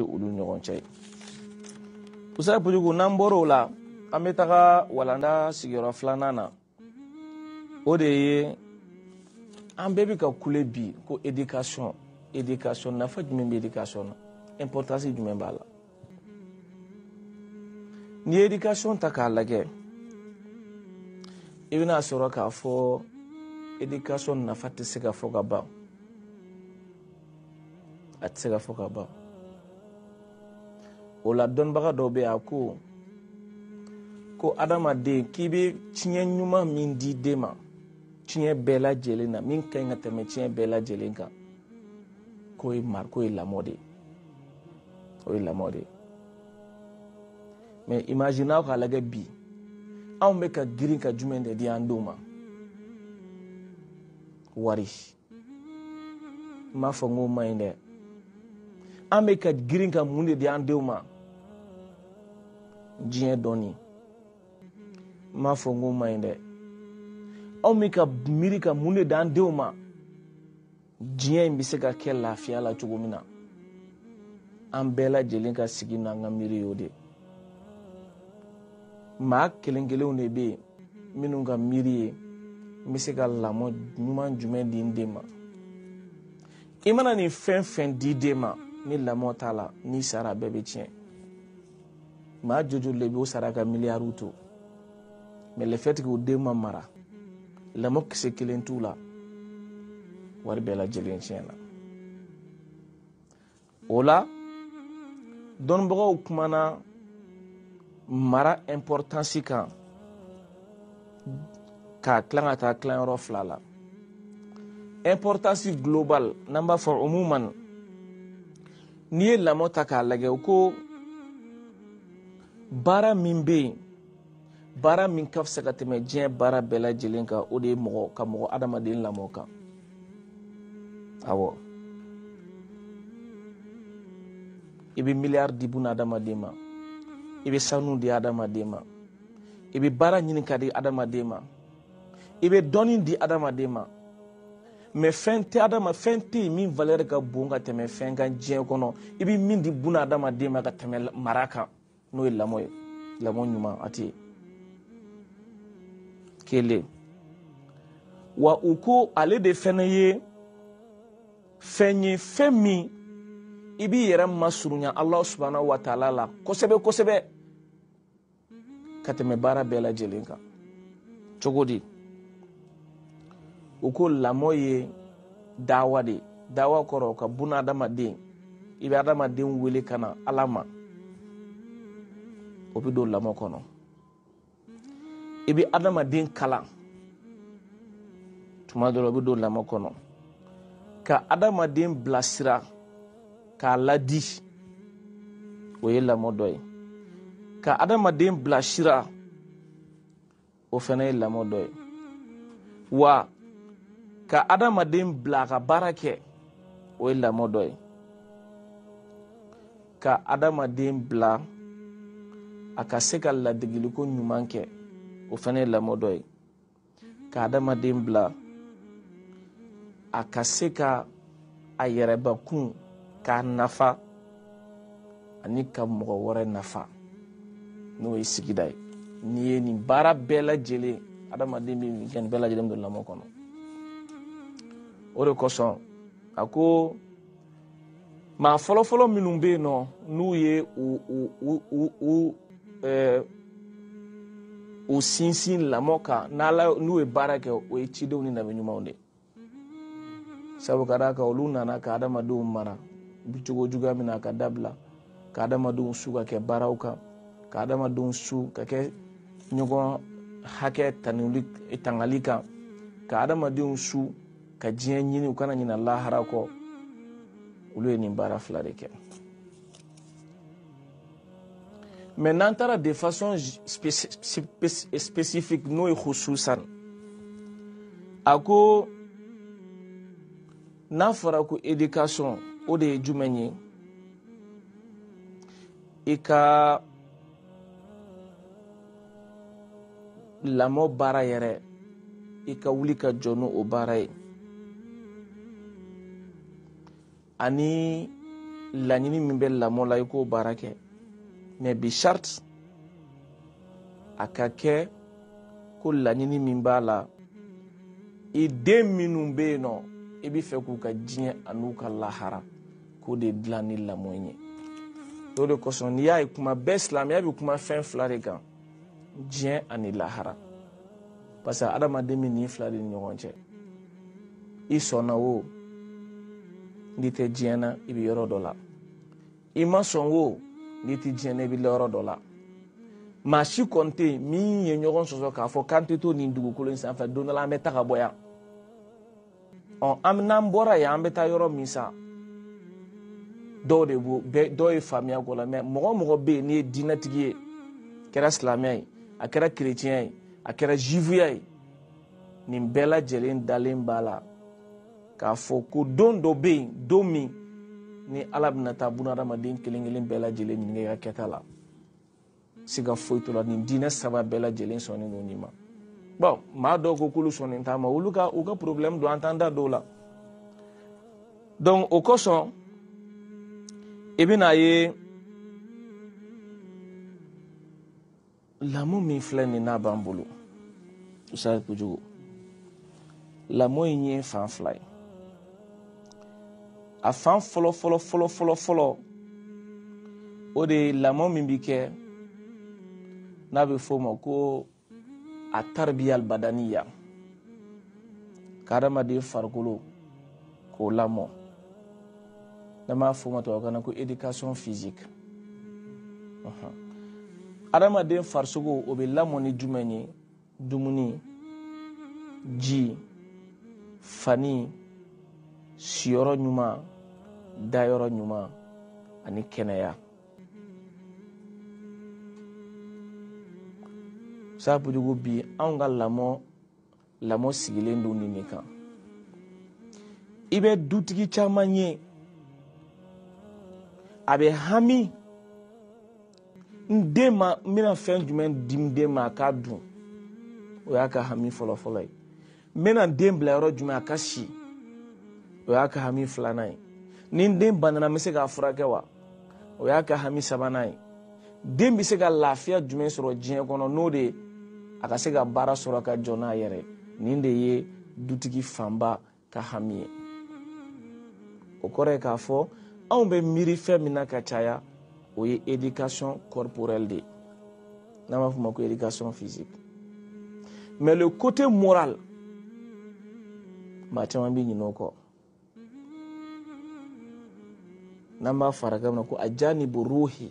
tɛ olu ɲɔgɔn cɛ usayi pujugu n'an bɔra o la an bɛ taga walanda sigiyɔrɔ filanan na o de ye an bɛɛ bɛ ka kule bi ko éducation éducation nafa jumɛn bɛ éducation na importance jumɛn b'a la n'i ye éducation ta k'a lajɛ i bɛna sɔrɔ k'a fɔ éducation nafa tɛ se ka fɔ ka ban a tɛ se ka fɔ ka ban o la dɔnnibaga dɔ bɛ a ko ko adamaden k'i bɛ tiɲɛ ɲuman min di den ma tiɲɛ bɛɛ lajɛlen na min ka ɲi ka tɛmɛ tiɲɛ bɛɛ lajɛlen kan k'o ye mari k'o ye lamɔ de ye o ye lamɔ de ye mɛ imagine aw k'a lajɛ bi anw bɛ ka girin ka jumɛn de di an denw ma wari n m'a fɔ n k'o man ɲi dɛ an bɛ ka girin ka mun de di an denw ma diɲɛ dɔɔni n m'a fɔ n k'o man ɲi dɛ anw bɛ ka miiri ka mun de di an denw ma diɲɛ in bɛ se ka kɛ lafiya la cogo min na an bɛɛ lajɛlen ka sigi n'an ka miiri y'o de ye maa kelen kelenw de bɛ yen minnu ka miiri ye n bɛ se ka lamɔ ɲuman jumɛn di n den ma i mana nin fɛn fɛn di den ma ni lamɔ t'a la n'i sara bɛɛ bɛ tiɲɛ maa jojoli de bɛ o sara ka miliyariw to mɛ lɛfɛtigi o den ma mara lamɔ kisɛ kelen t'u la wari bɛɛ lajɛlen tiɲɛ na o la dɔnnibagaw kumana mara importansi kan k'a tilan ka taa tilayɔrɔ fila la importansi global n'an b'a fɔ umuman n'i ye lamɔ ta k'a lagɛ ko baara min bɛ yen baara min ka fisa ka tɛmɛ diɲɛ baara bɛɛ lajɛlen kan o de ye mɔgɔ ka mɔgɔ adamaden lamɔ kan awɔ i bɛ miliyari di buna adamaden ma i bɛ sanu di adamaden ma i bɛ baara ɲini ka di adamaden ma i bɛ dɔnni di adamaden ma mɛ fɛn tɛ adama fɛn tɛ yen min valɛri ka bon ka tɛmɛ fɛn kan diɲɛ kɔnɔ i bɛ min di buna adamaden ma ka tɛmɛ mara kan n'o ye lamɔ ye lamɔ ɲuman a tɛ ye kelen wa u ko ale de fana ye fɛn ye fɛn min i b'i yɛrɛ masurunya ala subahana wa taala la kosɛbɛ kosɛbɛ ka tɛmɛ baara bɛɛ lajɛlen kan cogo di u ko lamɔ ye dawa de dawa kɔrɔ ka buna adamaden i bɛ adamaden wele ka na ala ma o bɛ don lamɔ kɔnɔ i bɛ adamaden kalan tuma dɔ la o bɛ don lamɔ kɔnɔ ka adamaden bilasira k'a ladi o ye lamɔ dɔ ye ka adamaden bilasira o fana ye lamɔ dɔ ye wa ka adamaden bila a ka baara kɛ o ye lamɔ dɔ ye ka adamaden bila a ka se ka ladigiliko ɲuman kɛ o fana ye lamɔ dɔ ye ka adamaden bila a ka se ka a yɛrɛbakun k'a nafa ani ka mɔgɔ wɛrɛ nafa n'o ye sigida ye n'i ye nin baara bɛɛ lajɛlen adamaden bɛ min kɛ nin bɛɛ lajɛlen bɛ lamɔ kɔnɔ o de kosɔn a ko maa fɔlɔfɔlɔ minnu bɛ yen nɔ n'u ye u u u u u ɛɛ u sinsin lamɔ kan n'ala n'u ye baara kɛ o ye cidenw ni nabiɲumanw de ye sabu ka d'a kan olu nana ka adamadenw mara bi cogo juguya min na ka dabila ka adamadenw su ka kɛ baaraw kan ka adamadenw su ka kɛ ɲɔgɔn hakɛ tanuli tangali kan ka adamadenw su ka diɲɛ ɲini u kana ɲina lahara kɔ olu ye nin baara fila de kɛ mɛ n'an taara de façon spécifique n'o ye khususan a ko n'a fɔra ko éducation o de ye jumɛn ye i ka lamɔ baara yɛrɛ i ka wuli ka jɔ n'o o baara ye ani laɲini min bɛ lamɔ la i k'o baara kɛ mɛ bi sharti a ka kɛ ko laɲini min b'a la i den minnu bɛ yen nɔ i bɛ fɛ k'u ka diɲɛ an'u ka lahara k'o de dilan ni lamɔ ye o de kosɔn n'i y'a ye kuma bɛɛ silamɛya bɛ kuma fɛn fila de kan diɲɛ ani lahara parce que adamaden bɛ nin fila de ni ɲɔgɔn cɛ i sɔnna o n'i tɛ diɲɛ na i bɛ yɔrɔ dɔ la i ma sɔn o n'i tɛ diɲɛ na i bɛ yɔrɔ dɔ la maa si kɔni tɛ yen min ye ɲɔgɔn sɔsɔ k'a fɔ k'an tɛ to nin dugukolo in sanfɛ don dɔ la an bɛ ta ka bɔ yan ɔ an n'an bɔra yen an bɛ taa yɔrɔ min sa dɔw de b'o bɛɛ dɔw ye faamuya k'o la mɛ mɔgɔ o mɔgɔ bɛ yen n'i ye diinɛtigi ye kɛra silamɛya ye a kɛra kerecɛnya ye a kɛra zifuya ye nin bɛɛ lajɛlen dalen b'a la k'a fɔ ko don dɔ bɛ yen don min ni ala bɛna taa bunahadamaden kelen kelen bɛɛ lajɛlen ɲininka i ka kɛta la siga foyi to la nin diinɛ saba bɛɛ lajɛlen sɔnnen don nin ma bɔn maa dɔw ko k'olu sɔnnen t'a ma olu ka u ka problème don an t'an da dɔw la donc o kosɔn i bɛna ye lamɔ min filɛ nin n'a b'an bolo usari kojugu lamɔ in ye fan fila ye a fan fɔlɔ fɔlɔ fɔlɔ fɔlɔ fɔlɔ o de ye lamɔ min bɛ kɛ n'a bɛ f'o ma ko a taribiyal badaniya ka hadamaden farikolo k'o lamɔ n'an b'a f'o ma tubabukan na ko éducation physique hadamaden farisogo o bɛ lamɔ ni jumɛn ye dumuni ji fani siyɔrɔ ɲuman dayɔrɔ ɲuman ani kɛnɛya sabudugu bi anw ka lamɔ lamɔ sigilen don nin de kan i bɛ dutigi caman ye a bɛ hami n den ma n bɛna fɛn jumɛn di n den ma a k'a dun o y'a ka hami fɔlɔfɔlɔ ye n bɛna n den bila yɔrɔ jumɛn a ka si o y'a ka hami filanan ye ni n den banana n bɛ se k'a furakɛ wa o y'a ka hami sabanan ye den bɛ se ka lafiya jumɛn sɔrɔ diɲɛ kɔnɔ n'o de ye a ka se ka baara sɔrɔ ka jɔ n'a yɛrɛ nin de ye dutigi fanba ka hami ye o kɔrɔ ye k'a fɔ anw bɛ miiri fɛn min na ka caya o ye éducation corporelle de ye n'an b'a fɔ ma ko éducation physique mais le côté moral maa caman bɛ ɲinɛ o kɔ n'an b'a fara kan ko a jani bo ruhi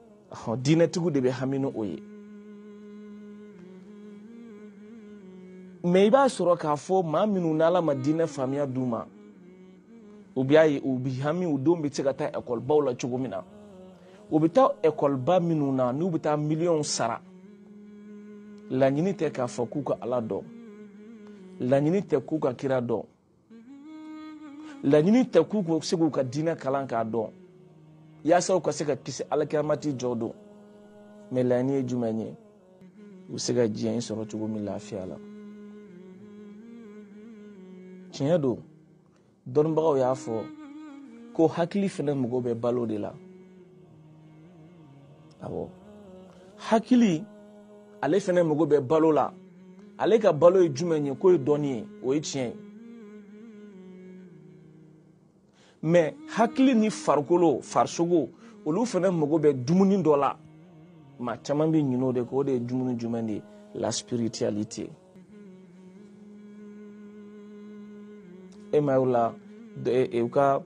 diinɛtigiw de bɛ hami ni o ye mɛ i b'a sɔrɔ k'a fɔ maa minnu ni ala ma diinɛ faamuya d'u ma u b'a ye u bi hami u denw bɛ se ka taa ekɔlibaw la cogo min na u bɛ taa ekɔliba minnu na n'u bɛ taa miliyɔnw sara laɲini tɛ k'a fɔ k'u ka ala dɔn laɲini tɛ k'u ka kira dɔn laɲini tɛ k'u ko se k'u ka diinɛ kalan k'a dɔn yaasa u ka se ka kisi alakiramati jɔ don mɛ laɲini ye jumɛn ye u bɛ se ka diɲɛ in sɔrɔ cogo min lafiya la tiɲɛ don dɔnnibagaw y'a fɔ ko hakili fana mago bɛ balo de la hakili ale fana mago bɛ balo la ale ka balo ye jumɛn ye k'o ye dɔɔni ye o ye tiɲɛ ye mɛ hakili ni farikolo farisogo olu fana mago bɛ dumuni dɔ la maa caman bɛ ɲinɛ o de kɔ o de ye dumuni jumɛn de ye la spiritualité e ma la u ka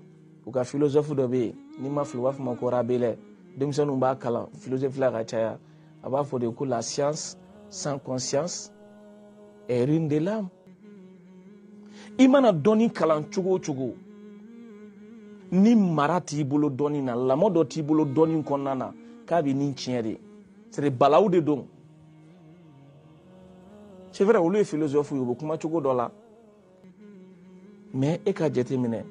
u ka filozofu dɔ bɛ yen n'i ma fili u b'a fɔ ma ko rabelɛ denmisɛnninw b'a kalan filozofi la ka caya a b'a fɔ de ko la science sans conscience est une de l'âme i mana dɔɔni kalan cogo o cogo ni mara t'i bolo dɔɔni na lamɔ dɔ t'i bolo dɔɔni kɔnɔna na k'a bɛ ni tiɲɛ de c'est balaw de don c'est vrai olu ye philosophe ye u bɛ kuma cogo dɔ la mais e ka jateminɛ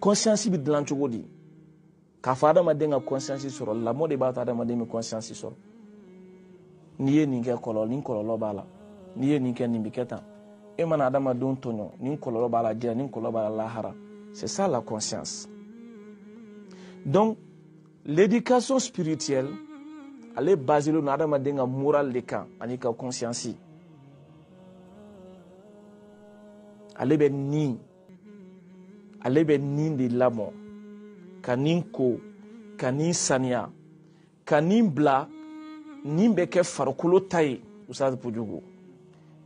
conscience bɛ dilan cogo di k'a fɔ adamaden ka conscience sɔrɔ lamɔ de b'a to adamaden bɛ conscience sɔrɔ n'i ye nin kɛ kɔlɔlɔ nin kɔlɔlɔ b'a la n'i ye nin kɛ nin bɛ kɛ tan e mana adamadenw tɔɲɔ nin kɔlɔlɔ b'a la diɲɛ nin kɔlɔlɔ b'a la lahara c'est ça la conscience donc l'éducation spirituelle ale baselo no adamaden ka moral de kan ani ka conscience ale bɛ nin ale bɛ nin de lamɔ ka nin ko ka nin saniya ka nin bila nin bɛ kɛ farikolo ta ye usaz pujugu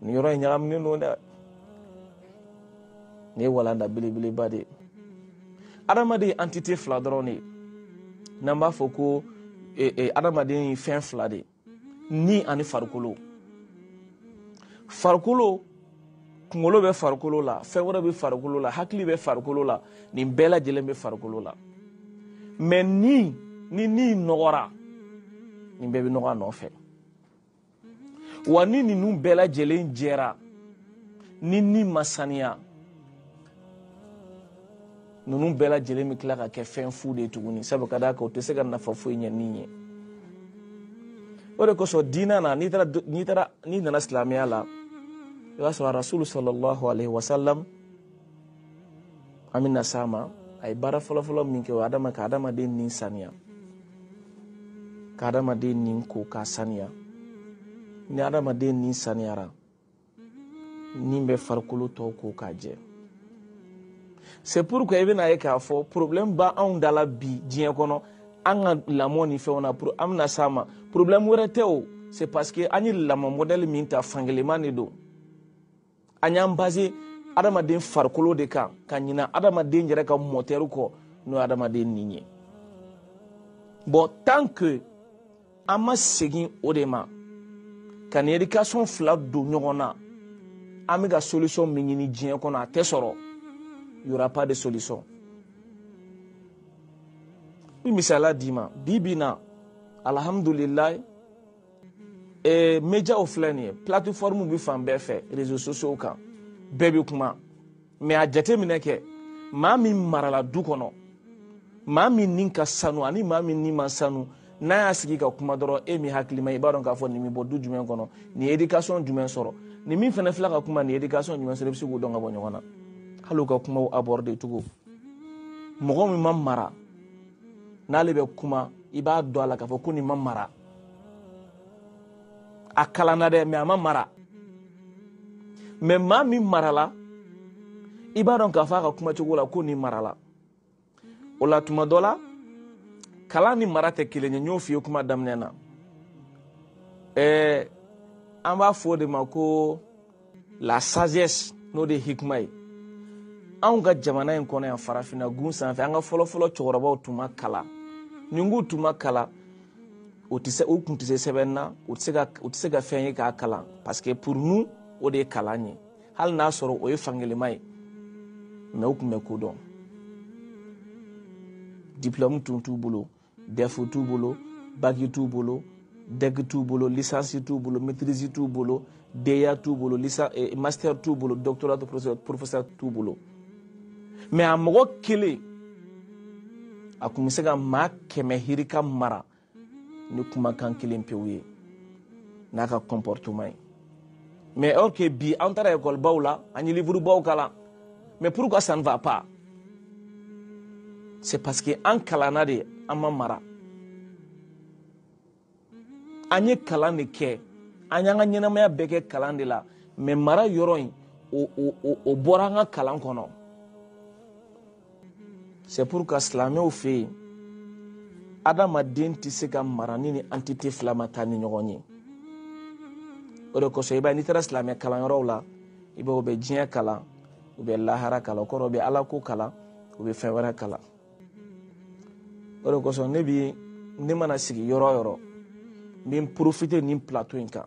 nin yɔrɔ in ɲagaminen don dɛ nin ye walanda belebeleba de ye adamaden antite fila dɔrɔn de ye n'an b'a fɔ ko eh, eh, adamaden ye fɛn fila de ye ni ani farikolo farikolo kunkolo bɛ farikolo la fɛn wɛrɛ bɛ farikolo la hakili bɛ farikolo la nin bɛɛ lajɛlen bɛ farikolo la mɛ ni ni ni nɔgɔra nin bɛɛ bɛ nɔgɔ a nɔfɛ wa ni ninnu bɛɛ lajɛlen jɛra ni ni ma saniya ninnu bɛɛ lajɛlen bɛ tila ka kɛ fɛn fu de ye tuguni sabu ka d'a kan u tɛ se ka nafa foyi ɲɛ ni ye o de kosɔn diinɛ na n'i taara n'i taara n'i nana silamɛya la i b'a sɔrɔ rasulu sɔlɔlɔhu aleyhi wasalam an bɛ na s a ma a ye baara fɔlɔfɔlɔ min kɛ o adama ka adamadamaden ni saniya ka adamadamaden ni ko ka saniya ni adamadamaden ni saniyara ni bɛ farikolo tɔw ko k'a jɛ sepuru kan i bɛna ye k'a fɔ porobilen ba anw da la bi diɲɛ kɔnɔ an ka lamɔ ni fɛnw na an bɛna s a ma porobilen wɛrɛ tɛ o se paseke an ye lamɔ mɔdli min ta fankelenman de don an y'an base adamaden farikolo de kan ka ɲina adamaden yɛrɛ ka mɔtɛri kɔ n'o ye adamaden nin ye bɔn tant que an ma segin o de ma ka ni edikasɔn fila don ɲɔgɔn na an bɛ ka solisɔn min ɲini diɲɛ kɔnɔ a tɛ sɔrɔ yɔrɔ pa de solisɔn n bɛ misaliya d'i ma bi bi na alihamudulilayi ee médiaw filɛ nin ye plateforme bɛ fan bɛɛ fɛ réseaux sociaux kan bɛɛ bɛ kuma mais a jateminɛ kɛ maa min marala du kɔnɔ maa min ni ka sanu ani maa min ni ma sanu n'a y'a sigi ka kuma dɔrɔn e min hakilima i b'a dɔn k'a fɔ nin bɛ bɔ du jumɛn kɔnɔ nin ye éducation jumɛn sɔrɔ nin min fana filɛ ka kuma nin ye éducation jumɛn sɔrɔ i bɛ se k'o dɔn ka bɔ ɲɔgɔn na hali u ka kumaw aborder cogo mɔgɔ min ma mara n'ale bɛ kuma i b'a dɔn a la k'a fɔ ko nin ma mara a kalanna dɛ mɛ a ma mara mɛ maa min marala i b'a dɔn k'a fɔ a ka kuma cogo la ko nin marala o la tuma dɔ la kalan ni mara tɛ kelen ye n y'o f'i ye kuma daminɛ na ɛɛ an b'a fɔ o de ma ko la sagesse n'o de ye hikima ye anw ka jamana in kɔnɔ yan farafinna gun sanfɛ an ka fɔlɔfɔlɔ cɛkɔrɔbaw tun ma kala ni k'u tun ma kala o tɛ se u tun tɛ se sɛbɛn na u tɛ se ka u tɛ se ka fɛn ye k'a kalan parce que pour nous o de ye kalan ye hali n'a sɔrɔ o ye fangelema ye mɛ u tun bɛ ko dɔn diplôme tun t'u bolo dɛfu t'u bolo baki t'u bolo dɛki t'u bolo lisansi t'u bolo maîtrise t'u bolo deya t'u bolo eh, master t'u bolo doctorat de professeur t'u bolo mais a mɔgɔ kelen a tun bɛ se ka maa kɛmɛ hirika mara ni kumakan kelen pewu ye n'a ka comportement ye mais or que bi an taara école baw la an ye livre baw kalan mais pourquoi ça ne va pas c'est parce que an kalanna de an ma mara an ye kalan de kɛ an y'an ka ɲɛnamaya bɛɛ kɛ kalan de la mais mara yɔrɔ in o o o bɔra an ka kalan kɔnɔ c'est pour ka silamɛw fɛ yen adamaden tɛ se ka mara ni ni entité fila ma taa ni ɲɔgɔn ye o de kosɔn i b'a ye n'i taara silamɛ kalanyɔrɔw la i b'a u bɛ diɲɛ kalan u bɛ lahara kalan o kɔrɔ u bɛ ala ko kalan u bɛ fɛn wɛrɛ kalan o de kosɔn ne bi ne mana sigi yɔrɔ yɔrɔ n bɛ n porofite nin plato in kan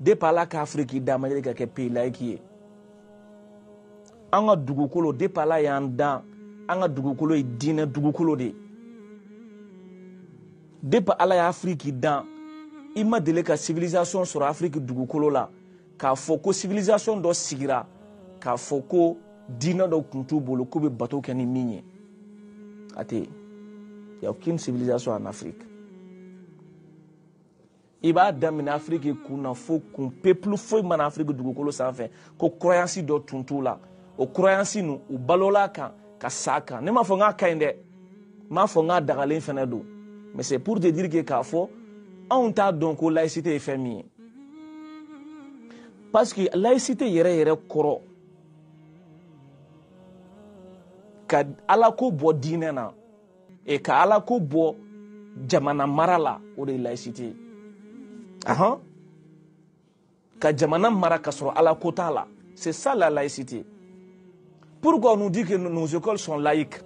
de pa ala ka afiri k'i dama ka kɛ peyilayiki ye an ka dugukolo de pa ala y'an dan an ka dugukolo ye diinɛ dugukolo de ye de pa ala y'a afiri k'i dan i ma deli ka sivilizasɔn sɔrɔ afiriki dugukolo la k'a fɔ ko sivilizasɔn dɔ sigira k'a fɔ ko diinɛ dɔ tun t'u bolo k'u bɛ bato kɛ ni min ye a tɛ yen il n'y a aucune civilisation en Afrique i b'a daminɛ afiriki kun na fo kun pepulu foyi mana afiriki dugukolo sanfɛ ko kurayansi dɔ tun t'u la o kurayansi nu u balola kan ka sa kan ne m'a fɔ n k'a ka ɲi dɛ n m'a fɔ n k'a dagalen fɛnɛ don mais c'est pour te dire que k'a fɔ anw t'a dɔn ko laïcité ye fɛn min ye parce que laïcité yɛrɛ yɛrɛ kɔrɔ ka alako bɔ diinɛ na e ka ala ko bɔ jamana mara la o de ye laïcité ye ahɔn ka jamana mara ka sɔrɔ ala ko t'a la c'est ça la laïcité pourquoi on nous dit que nos écoles sont laïques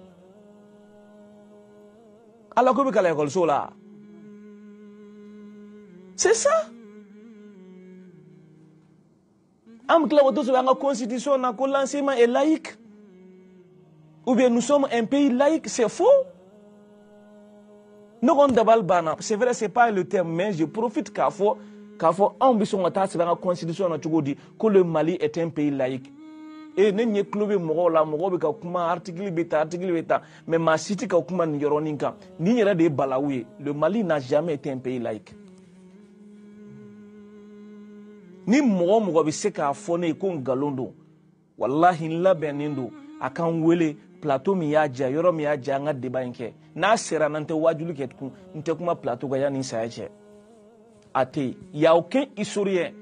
ala ko bɛ kalan ekɔliso la c'est ça an bɛ tila k'o to sɛbɛn an ka constitution na ko l'enseignement est laïque ou bien nous sommes un pays laïque c'est faux ne kɔni dabali banna c'est vrai c'est pas le terme mais je profite k'a fɔ k'a fɔ anw bɛ sɔn ka taa sɛbɛn an ka constitution na cogo di ko le mali est un pays laïque e ne ɲɛ tulo bɛ mɔgɔw la mɔgɔw bɛ ka kuma article bɛ ta article bɛ ta mais maa si tɛ ka kuma nin yɔrɔnin kan nin yɛrɛ de ye balawu ye le mali n'a jamais été un pays laïque ni mɔgɔ mɔgɔ bɛ se k'a fɔ ne ye ko nkalon don walahi n labɛnnen don a ka n wele plateau min y'a diya yɔrɔ min y'a diya an ka débat in kɛ n'a sera na n tɛ waajuli kɛ tugun n tɛ kuma plateau kan yanni saya cɛ a tɛ yen il y a aucun historien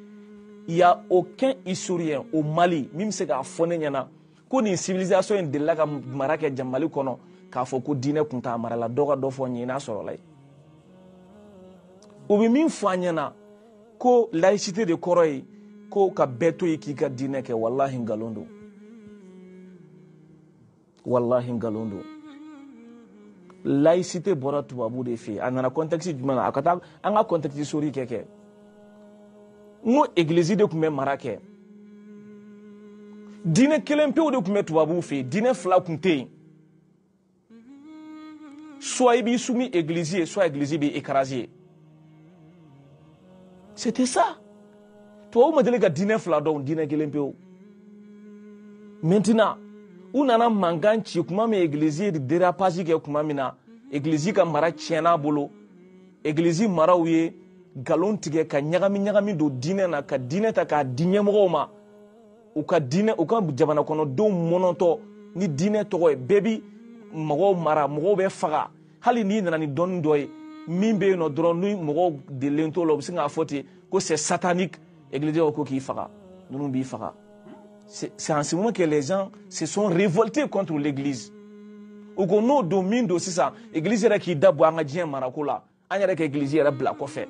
il y a aucun historien au Mali min bɛ se k'a fɔ ne ɲɛna ko nin civilisation in delila ka mara kɛ jamali kɔnɔ k'a fɔ ko diinɛ kun t'a mara la dɔ ka dɔ fɔ n ye n'a sɔrɔla ye u bɛ min fɔ an ɲɛna ko laïcité de kɔrɔ ye ko ka bɛɛ to yen k'i ka diinɛ kɛ walahi nkalon don walahi nkalon don laïcité bɔra tubabu de fɛ yen a nana contexte jumɛn na a ka taa an ka contexte sori kɛ kɛ n ko egilizi de tun bɛ mara kɛ diinɛ kelen pewu de tun bɛ tubabuw fɛ yen diinɛ fila tun tɛ yen soit i b'i soumis église ye soit église b'i écraser ye c'était ça tubabu ma deli ka diinɛ fila dɔn diinɛ kelen pewu maintenant u nana mankan ci kuma min église ye dérapage kɛ kuma min na église ka mara tiɲɛna a bolo egilizi maraw ye nkalon tigɛ ka ɲagami ɲagami don diinɛ na ka diinɛ ta k'a di ɲɛmɔgɔw ma u ka diinɛ u ka jamana kɔnɔdenw mɔnɔntɔ ni diinɛ tɔgɔ ye bɛɛ bi mɔgɔw mara mɔgɔw bɛ faga hali n'i nana ni dɔnni dɔ ye min bɛ yen nɔ dɔrɔn ni mɔgɔw delilen t'o la u bɛ sin k'a fɔ ten ko c'est satanique Eglidikaw ko k'i faga ninnu b'i faga c'est en ce moment que les gens se sont révoltés contre l'église u ko n'o don min don sisan église yɛrɛ k'i da bɔ an ka diɲɛ marako la an yɛrɛ ka église yɛrɛ bila kɔfɛ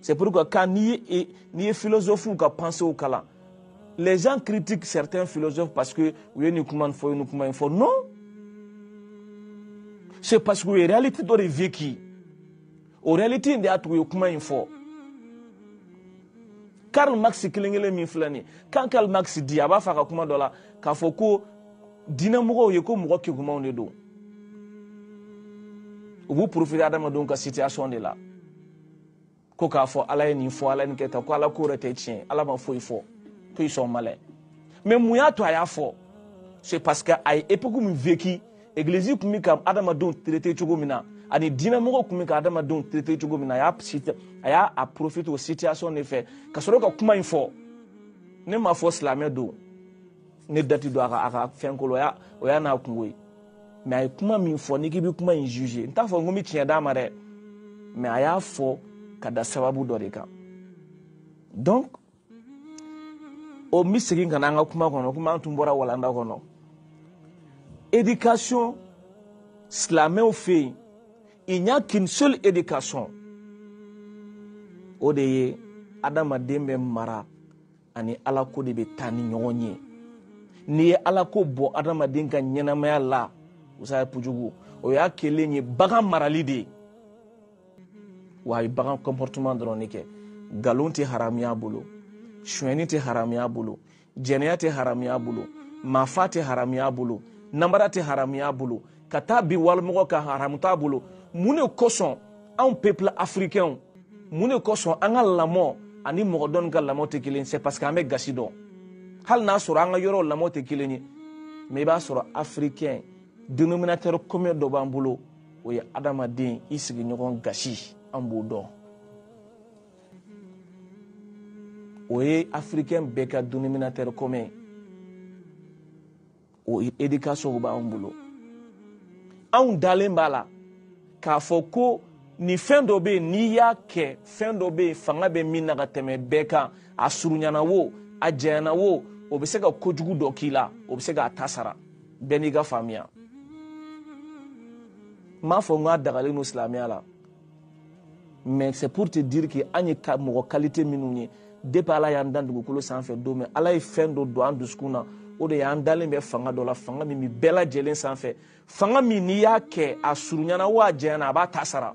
c'est pourquoi quand n'i ye n'i ye philosophes ka pensées kalan les gens critiquent certains philosophes parce que u ye nin kuma in fɔ u ye nin kuma in fɔ non c'est parce que u ye réalité dɔ de vécu o reality in de y'a tugu ye kuma in fɔ karl max kelen kelen min filɛ nin kan karl max di a b'a fɛ a ka kuma dɔ la k'a fɔ ko diinɛmɔgɔw ye ko mɔgɔ kegumanw de don u b'u porofite adamadenw ka situation de la ko k'a fɔ ala ye nin fɔ ala nin kɛ ta ko ala ko yɛrɛ tɛ tiɲɛ ala ma foyi fɔ ko i sɔn malɛ mɛ mun y'a to a y'a fɔ c'est parce que a ye epoque min veki egilizi tun bɛ ka adamadenw traite cogo min na ani diinɛmɔgɔ tun bɛ ka adamadenw traite cogo min na a y'a a y'a a profite o situation de fɛ ka sɔrɔ ka kuma in fɔ ne m'a fɔ silamɛ don ne dati don a ka a ka fɛn kolo o y'a n'a kungo ye mais a ye kuma min fɔ n'i k'i bɛ kuma in juger n t'a fɔ n ko n bɛ tiɲɛ d'a ma dɛ mais a y'a fɔ ka da sababu dɔ de kan donc o n bɛ segin ka na an ka kuma kɔnɔ kuma an tun bɔra walanda kɔnɔ éducation silamɛw fɛ yen il n'y a qu'une seule éducation o de ye adamaden bɛ mara ani alako de bɛ taa ni ɲɔgɔn ye n'i ye alako bɔ adamaden ka ɲɛnamaya la usaya pujugu o y'a kelen ye bagan marali de ye wa a ye bagan comportement dɔrɔn de kɛ nkalon tɛ haramuya bolo sonyɛni tɛ haramuya bolo jɛnɛya tɛ haramuya bolo maafa tɛ haramuya bolo namara tɛ haramuya bolo ka taa bi walimɔgɔ ka haramu t'a bolo mun de kosɔn anw peuple africainw mun de kosɔn an ka lamɔ ani mɔgɔ dɔnni ka lamɔ tɛ kelen c'est parce que an bɛ gasi dɔn hali n'a sɔrɔ an ka yɔrɔw lamɔ tɛ kelen ye mais i b'a sɔrɔ africain denominateur commun dɔ b'an bolo o ye adamaden i sigiɲɔgɔn gasi an b'o dɔn o ye afirikɛn bɛɛ ka doniminatɛri kɔmɛ o edikasɔnw b'an bolo anw dalen b'a la k'a fɔ ko nin fɛn dɔ bɛ yen n'i y'a kɛ fɛn dɔ bɛ yen fanga bɛ min na ka tɛmɛ bɛɛ kan a surunyana wo a janyana wo o bɛ se ka kojugu dɔ k'i la o bɛ se k'a ta sara bɛɛ n'i ka faamuya n m'a fɔ n k'a dagalen don silamɛya la mais c'est pour te dire que an ye mɔgɔ qualité minnu ye depuis ala y'an dan dugukolo sanfɛ don min ala ye fɛn dɔ don an dusukun na o de y'an dalen bɛ fanga dɔ la fanga min bɛ bɛɛ lajɛlen sanfɛ fanga min n'i y'a kɛ a surunyana wa a jɛyana a b'a ta sara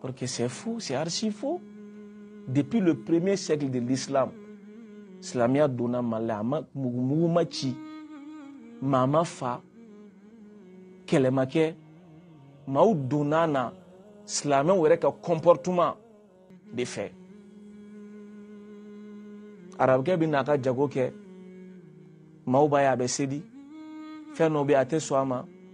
Parce que c'est faux, c'est archi faux. Depuis le premier siècle de l'islam, silamɛya donna mali la a ma mugumugu ma ci maa ma fa kɛlɛ ma kɛ maaw donna na silamɛw yɛrɛ ka comportement de fɛ arabukɛ bɛ n'a ka jago kɛ maaw b'a ye a bɛ seli fɛn dɔ bɛ a tɛ sɔn a ma